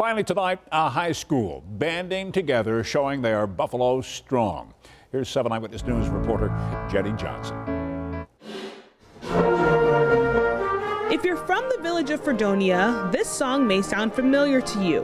Finally tonight, a high school banding together, showing they are Buffalo strong. Here's 7 Eyewitness News reporter Jenny Johnson. If you're from the village of Fredonia, this song may sound familiar to you.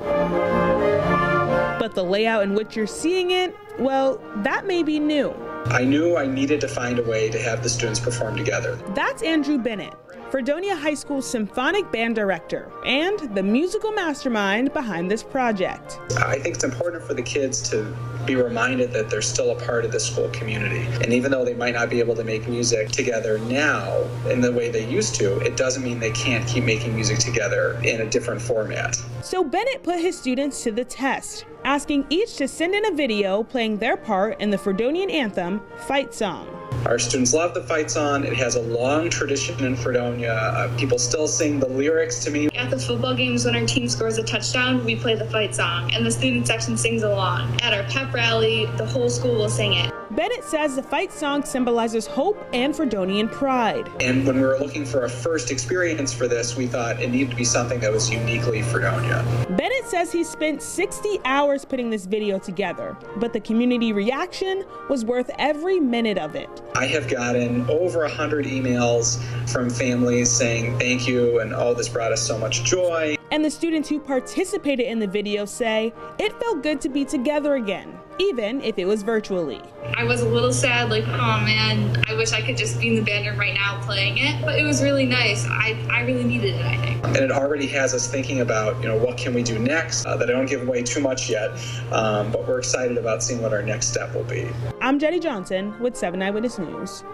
But the layout in which you're seeing it, well, that may be new. I knew I needed to find a way to have the students perform together. That's Andrew Bennett, Fredonia High School symphonic band director and the musical mastermind behind this project. I think it's important for the kids to be reminded that they're still a part of the school community. And even though they might not be able to make music together now in the way they used to, it doesn't mean they can't keep making music together in a different format. So Bennett put his students to the test, asking each to send in a video playing their part in the Fredonian anthem, Fight Song. Our students love the fight song. It has a long tradition in Fredonia. Uh, people still sing the lyrics to me. At the football games, when our team scores a touchdown, we play the fight song, and the student section sings along. At our pep rally, the whole school will sing it. Bennett says the fight song symbolizes hope and Fredonian pride. And when we were looking for a first experience for this, we thought it needed to be something that was uniquely Fredonia. Bennett says he spent 60 hours putting this video together, but the community reaction was worth every minute of it. I have gotten over 100 emails from families saying thank you and oh, this brought us so much joy. And the students who participated in the video say it felt good to be together again even if it was virtually. I was a little sad, like, oh man, I wish I could just be in the band room right now playing it. But it was really nice. I, I really needed it, I think. And it already has us thinking about, you know, what can we do next? Uh, that I don't give away too much yet, um, but we're excited about seeing what our next step will be. I'm Jenny Johnson with 7 Eyewitness News.